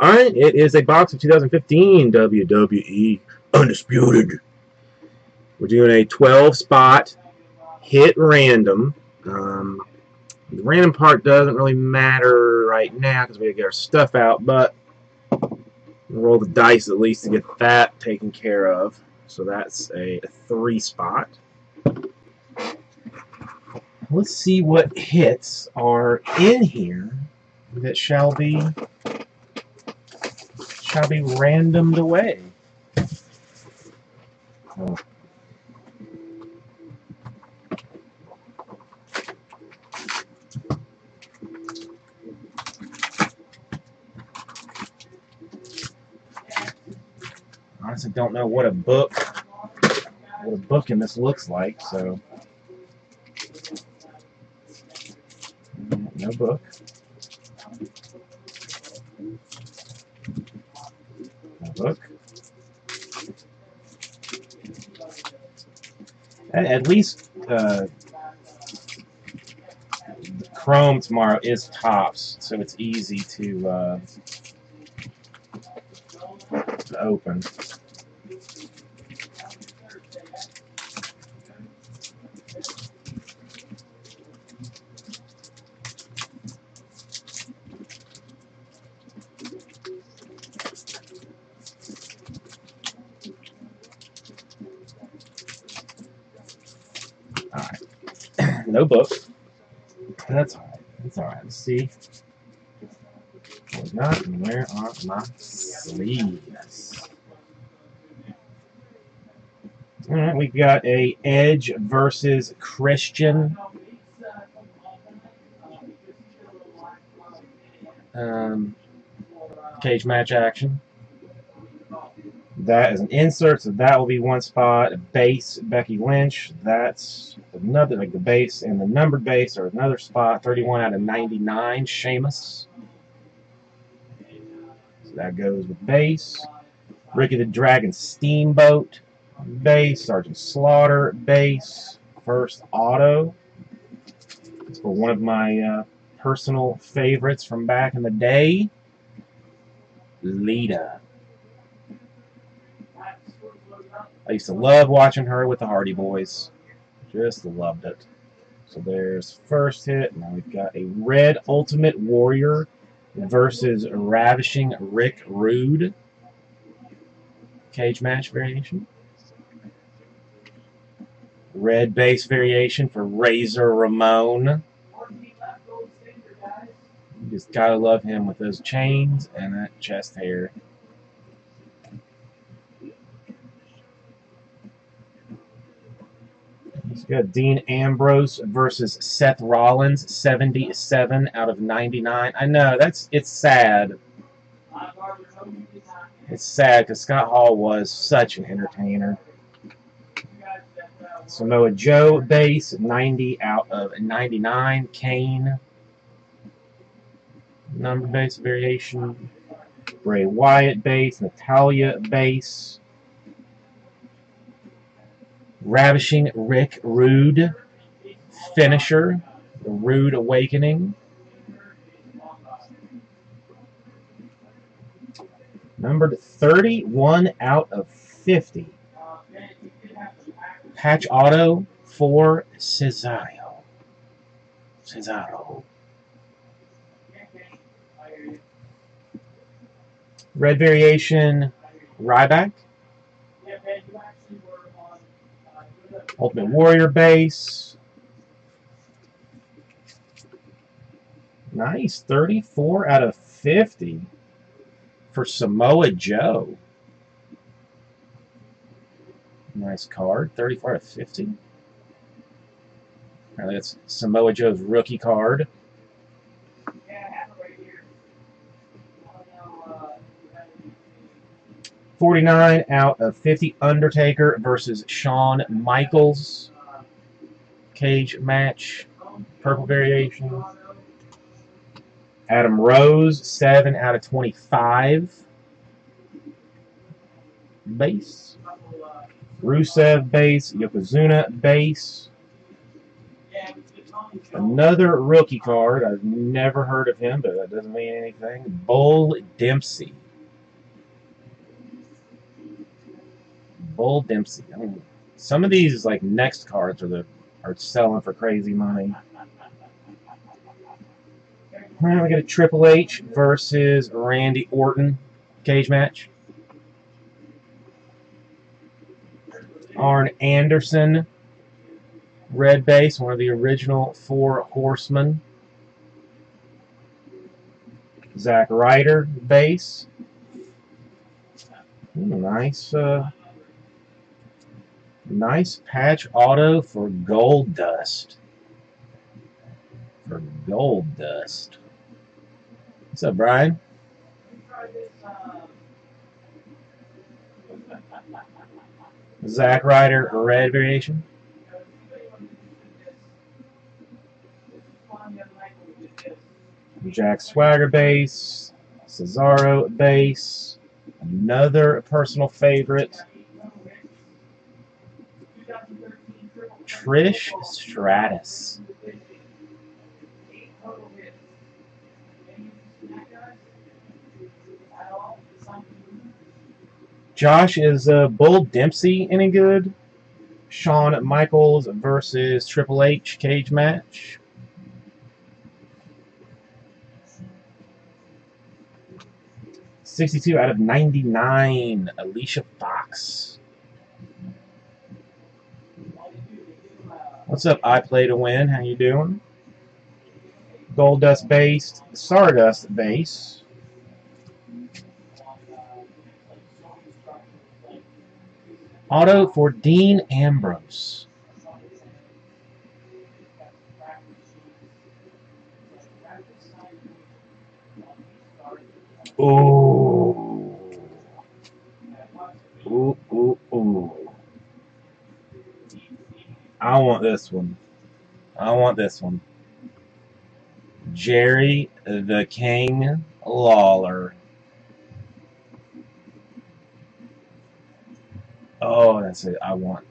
All right, it is a box of 2015 WWE Undisputed. We're doing a 12 spot hit random. Um, the random part doesn't really matter right now because we gotta get our stuff out, but roll the dice at least to get that taken care of. So that's a, a three spot. Let's see what hits are in here that shall be shall be randomed away. Honestly, don't know what a book what a book in this looks like, so no book. Book. At, at least uh, Chrome tomorrow is tops, so it's easy to, uh, to open. No book. That's alright. That's alright. Let's see. What we and where are my sleeves? Alright, we've got a Edge versus Christian. Um, cage match action. That is an insert, so that will be one spot. Base, Becky Lynch. That's another, like the base and the numbered base are another spot. 31 out of 99, Sheamus. So that goes with base. Ricky the Dragon Steamboat, base. Sergeant Slaughter, base. First auto. It's for one of my uh, personal favorites from back in the day. Lita. I used to love watching her with the Hardy Boys. Just loved it. So there's first hit. Now we've got a Red Ultimate Warrior versus Ravishing Rick Rude. Cage match variation. Red base variation for Razor Ramon. You just gotta love him with those chains and that chest hair. Dean Ambrose versus Seth Rollins, 77 out of 99. I know that's it's sad. It's sad because Scott Hall was such an entertainer. Samoa Joe base, 90 out of 99. Kane number base variation. Bray Wyatt base, Natalya base. Ravishing Rick Rude finisher, the Rude Awakening. Numbered 31 out of 50. Patch auto for Cesaro. Cesaro. Red variation, Ryback. Ultimate Warrior base. Nice. 34 out of 50 for Samoa Joe. Nice card. 34 out of 50. Apparently that's Samoa Joe's rookie card. Forty-nine out of fifty. Undertaker versus Shawn Michaels. Cage match. Purple variation. Adam Rose, seven out of twenty-five. Base. Rusev base. Yokozuna base. Another rookie card. I've never heard of him, but that doesn't mean anything. Bull Dempsey. Bull Dempsey. I mean, some of these like next cards are the are selling for crazy money. All right, we got a Triple H versus Randy Orton cage match. Arn Anderson, red base, one of the original four horsemen. Zack Ryder base. Ooh, nice, uh, nice patch auto for Goldust. For Goldust. What's up, Brian? Zack Ryder red variation. Jack Swagger base, Cesaro base, another personal favorite, Trish Stratus. Josh, is uh, Bull Dempsey any good? Shawn Michaels versus Triple H cage match. Sixty-two out of ninety-nine. Alicia Fox. What's up? I play to win. How you doing? Goldust based, Stardust base. Auto for Dean Ambrose. Ooh. Ooh, ooh. I want this one. I want this one. Jerry the King Lawler. Oh, that's it. I want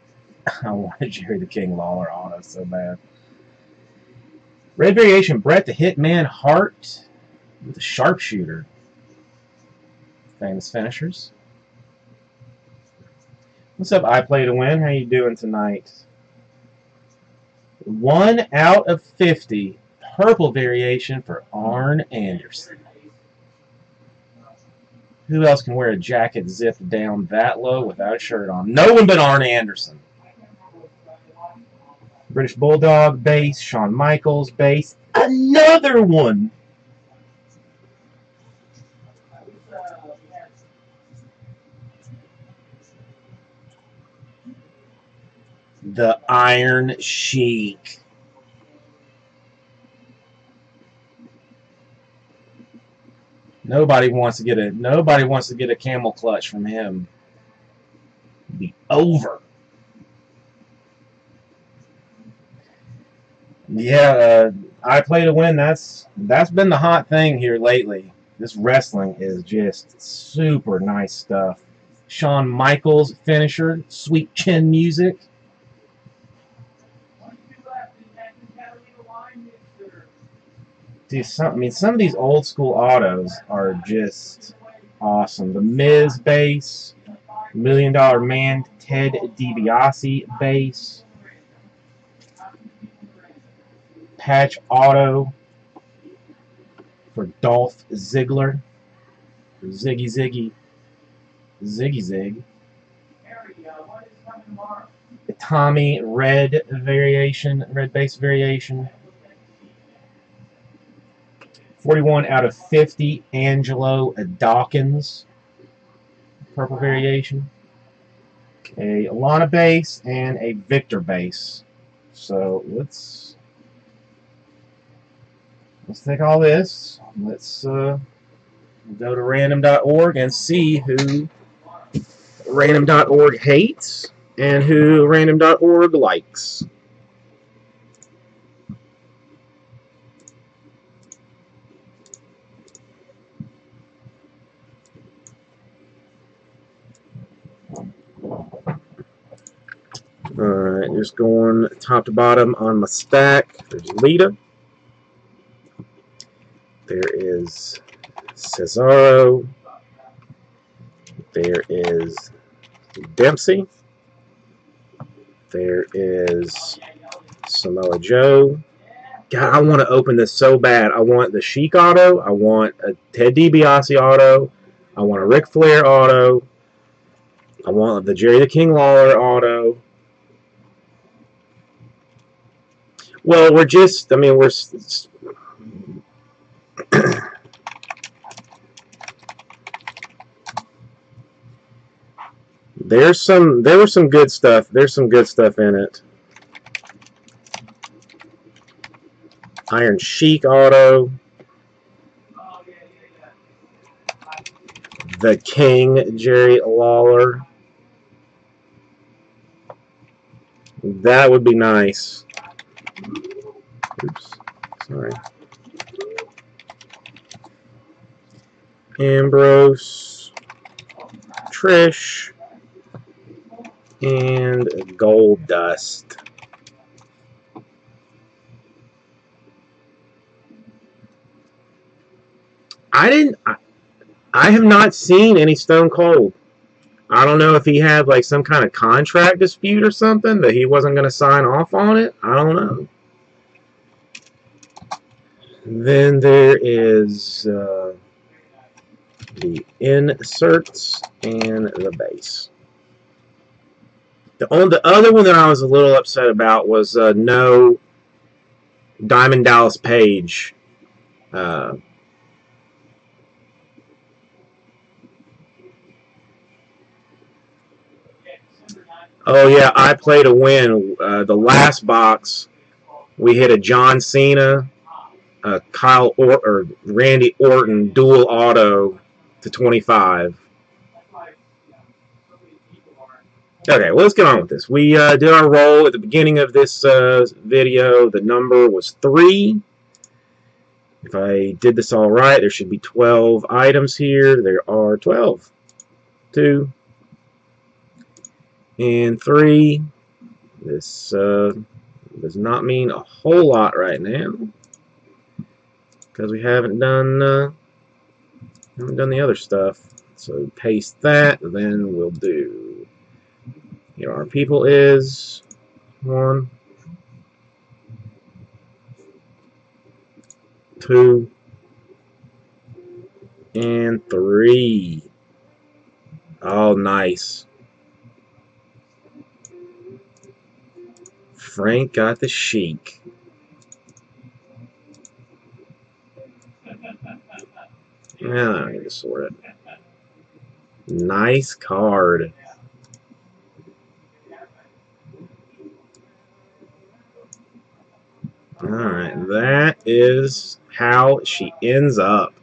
I wanted Jerry the King Lawler oh, auto so bad. Red variation, Bret the Hitman Hart with a sharpshooter. Famous finishers. What's up, I Play to Win? How you doing tonight? One out of 50. Purple variation for Arn Anderson. Who else can wear a jacket zipped down that low without a shirt on? No one but Arn Anderson. British Bulldog base, Shawn Michaels base. Another one. The Iron Sheik. Nobody wants to get a nobody wants to get a camel clutch from him. Be over. Yeah, uh, I play to win. That's that's been the hot thing here lately. This wrestling is just super nice stuff. Shawn Michaels finisher, sweet chin music. Dude, some, I mean, some of these old school autos are just awesome. The Miz base, Million Dollar Man, Ted DiBiase base, patch auto for Dolph Ziggler, Ziggy Ziggy, Ziggy Zig. Tommy red variation, red base variation. 41 out of 50, Angelo Dawkins. Purple variation. A Lana base and a Victor base. So let's let's take all this. Let's uh, go to random.org and see who random.org hates and who random.org likes. Alright, just going top to bottom on my stack. There's Lita. There is Cesaro. There is Dempsey. There is Samoa Joe. God, I want to open this so bad. I want the Sheik auto. I want a Ted DiBiase auto. I want a Ric Flair auto. I want the Jerry the King Lawler auto. Well, we're just, I mean, we're There's some, there was some good stuff. There's some good stuff in it. Iron Sheik auto. The King, Jerry Lawler. That would be nice. Oops, sorry. Ambrose, Trish, and Goldust. I didn't. I, I have not seen any Stone Cold. I don't know if he had like some kind of contract dispute or something that he wasn't going to sign off on it. I don't know. Then there is uh, the inserts and the base. The only the other one that I was a little upset about was uh, no Diamond Dallas Page. Uh, oh yeah, I played a win. Uh, the last box, we hit a John Cena, a Kyle or, or Randy Orton dual auto to 25. Okay, well, let's get on with this. We uh, did our roll at the beginning of this uh, video. The number was 3. If I did this all right, there should be 12 items here. There are 12. 2 and 3. This uh, does not mean a whole lot right now because we haven't done uh, haven't done the other stuff. So paste that, then we'll do here our people is one, two, and three. Oh, nice. Frank got the Sheik. Yeah, I need to sort it. Nice card. Alright, that is how she ends up.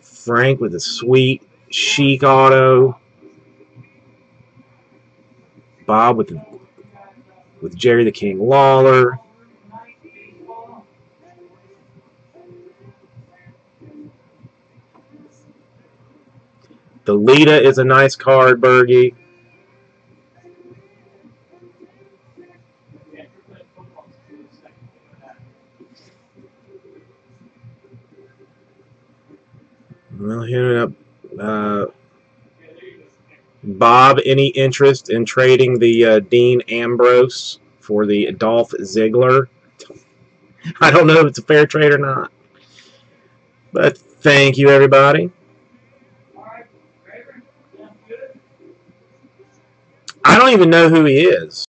Frank with a sweet Sheik auto. Bob with with Jerry the King Lawler. The Lita is a nice card, Bergie. Well, here up. Uh, Bob, any interest in trading the uh, Dean Ambrose for the Dolph Ziggler? I don't know if it's a fair trade or not. But thank you, everybody. I don't even know who he is.